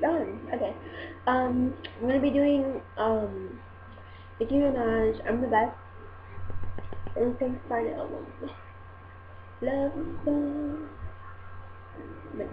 done. Okay. Um, I'm gonna be doing, um, Nicki Minaj, I'm the best. Everything started album. Love fun. Let's.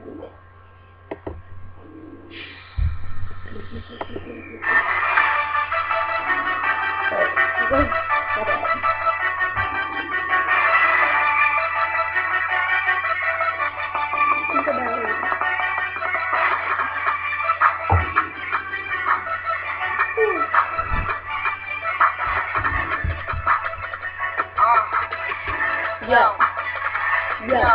Yo. Yo.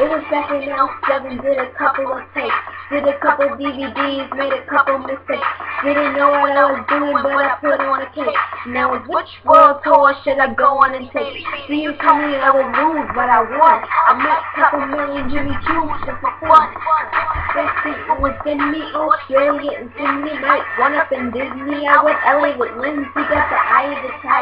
It was back in 07, did a couple of takes. Did a couple DVDs, made a couple mistakes. Didn't know what I was doing, but I put on a cake. Now it's which world tour should I go on and take? See you tell me I would lose, but I won. I met a couple million Jimmy Choo's just for fun. They think it was in me, Australia and Sydney night. One up in Disney, I went LA with Lindsay, got the eye of the tiger.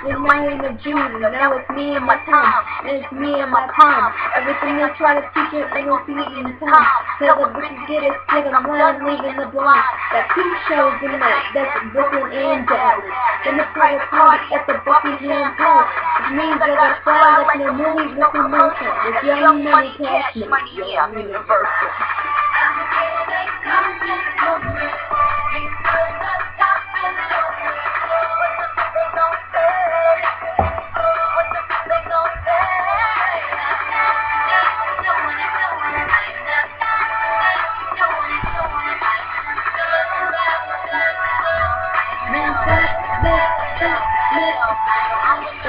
With my name of and now it's me and my time. And it's me and my time. Everything I try to teach it, they don't see it in time. Tell the bitches get it, stick I'm blind, leaving the blind. Got two shows in the night, that's Brooklyn and Dallas. Then the private party at the Buckingham Palace. Which means that I fly like in a movie with emotion. With young money, cash money, young universal.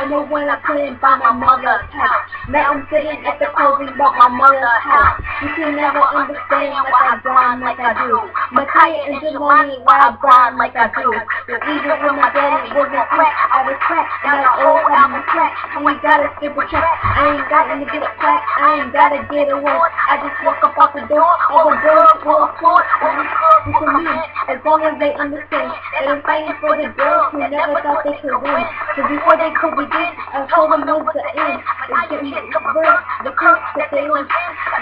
That. Remember when I couldn't buy my mother's house? Now I'm sitting at the closing but my mother's house. You can never understand like I grind like I do. Micaiah and Jelani, why I grind like I do. But even when my daddy wasn't crack, I was crack, and I owe him a crack. And we got a stupid track. I ain't got to get a plaque, I ain't gotta get a award. I just walk up out the door, all the girls will afford. And for me, as long as they understand that I'm fighting for the girls who never thought they could win. Cause before they could begin, I told them no to end. They didn't convert the curse that they on.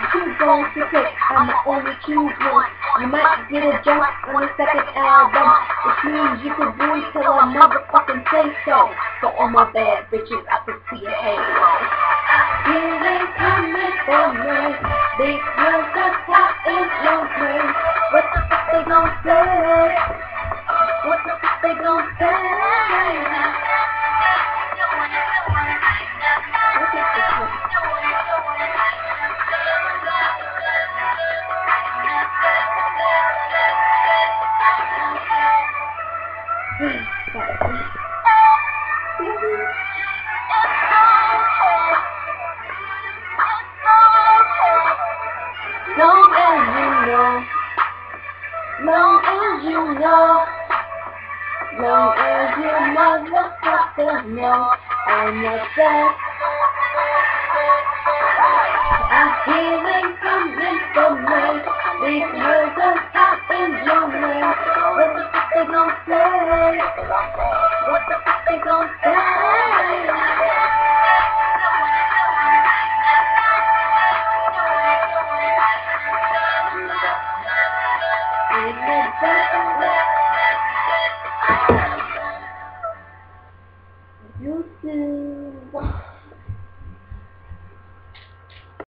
Choose going to take, I'm the only choose one. You might get a jump on the second album, which means you could do it till I motherfucking say so. So all my bad bitches, I can see a halo. Here they coming for me, because Long as you know, long as you know, long as you know, I'm. I'm feeling me